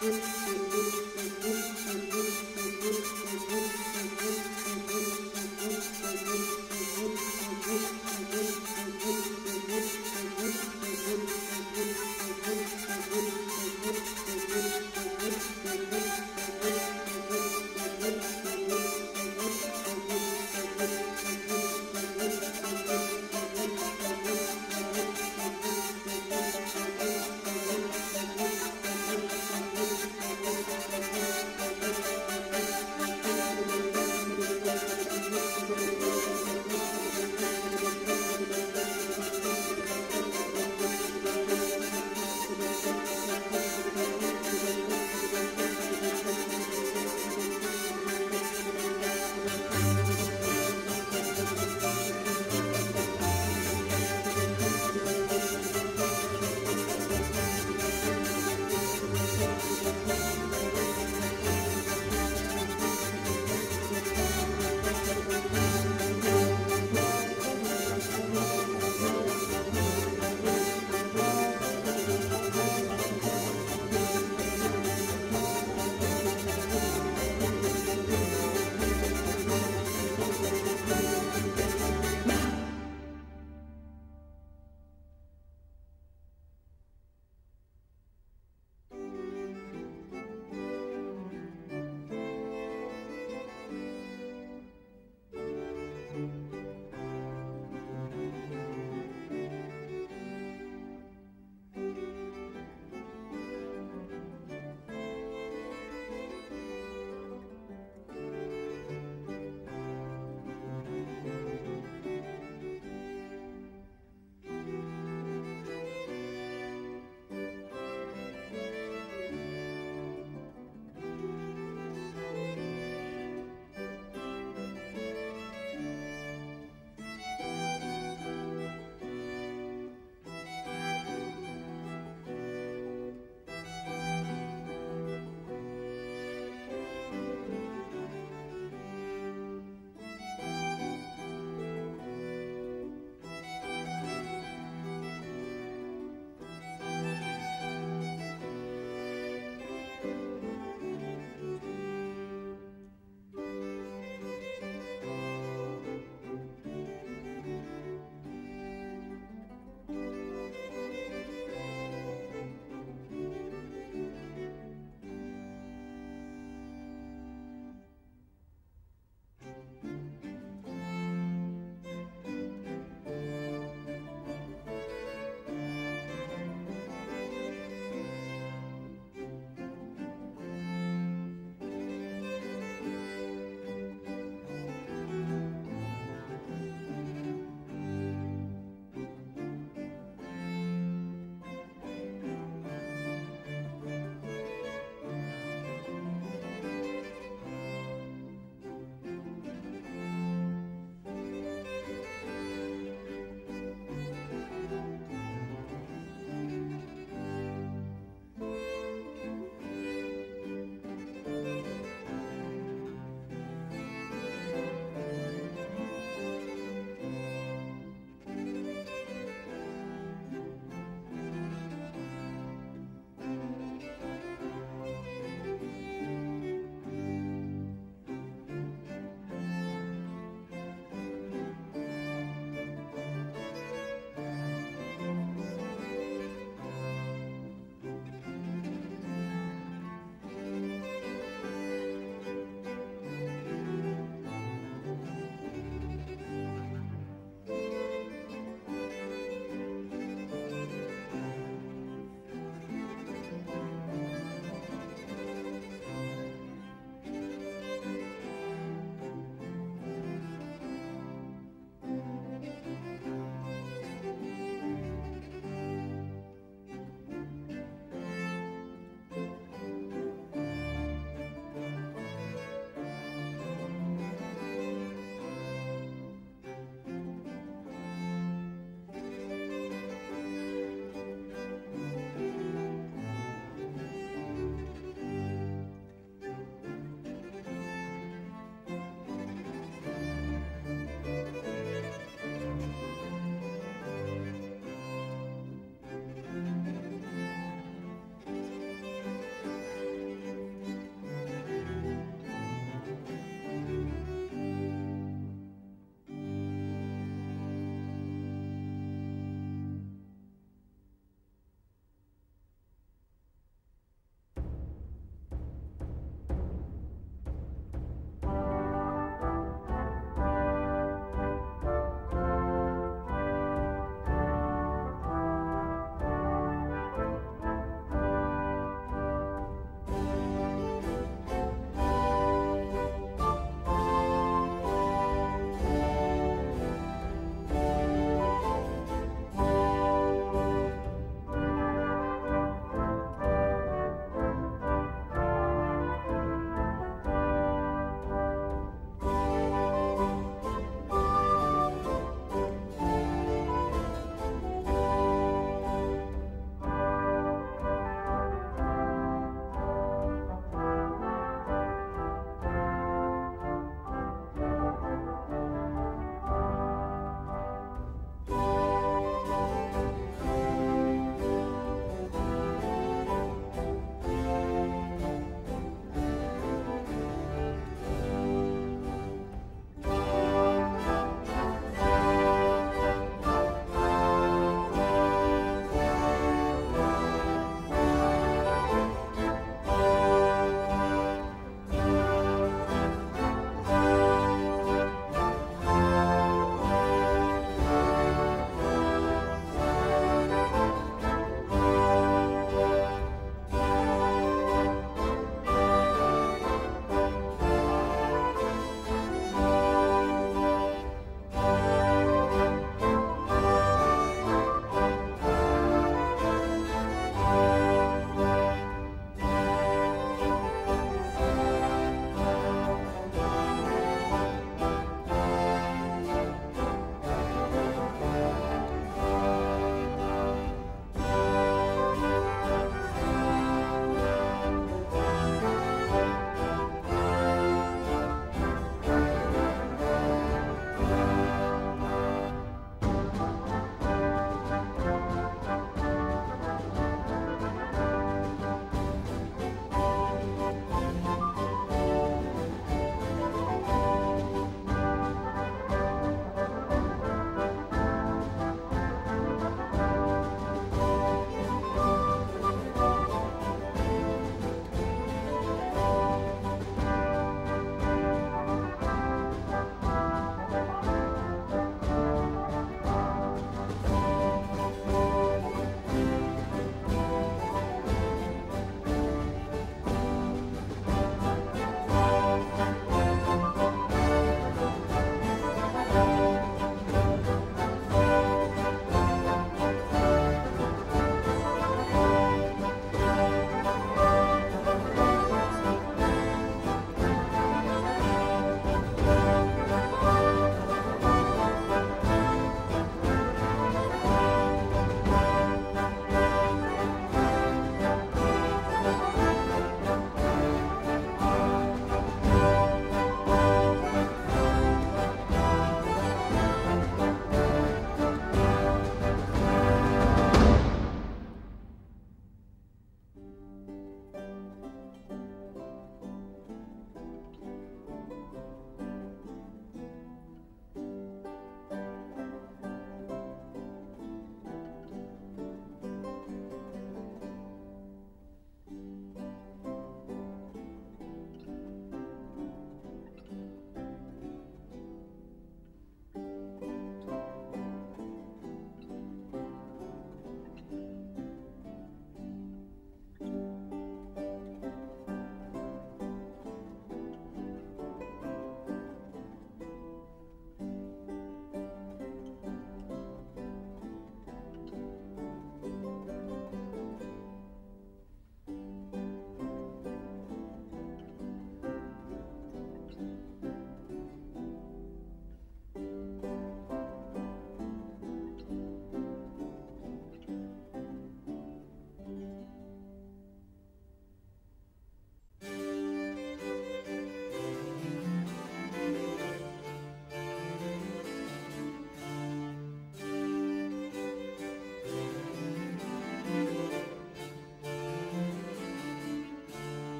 Música